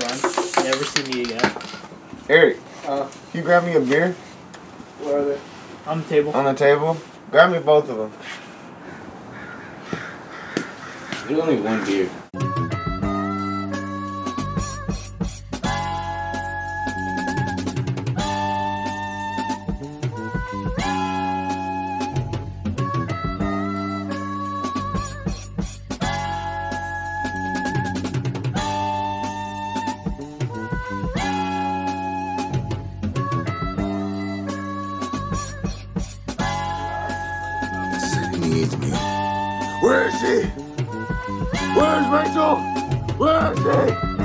Run. Never see me again. Eric, Uh, can you grab me a beer where are they? On the table. on the table? Grab me both of them. There's only one beer. Me. Where is she? Where's Rachel? Where is she?